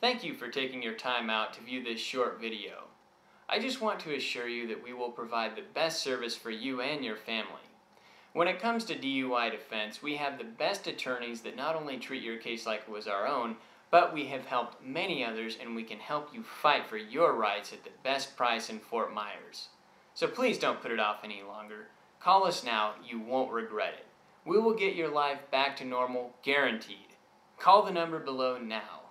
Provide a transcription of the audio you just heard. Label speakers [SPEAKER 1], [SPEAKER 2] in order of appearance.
[SPEAKER 1] Thank you for taking your time out to view this short video. I just want to assure you that we will provide the best service for you and your family. When it comes to DUI defense, we have the best attorneys that not only treat your case like it was our own, but we have helped many others and we can help you fight for your rights at the best price in Fort Myers. So please don't put it off any longer. Call us now, you won't regret it. We will get your life back to normal, guaranteed. Call the number below now.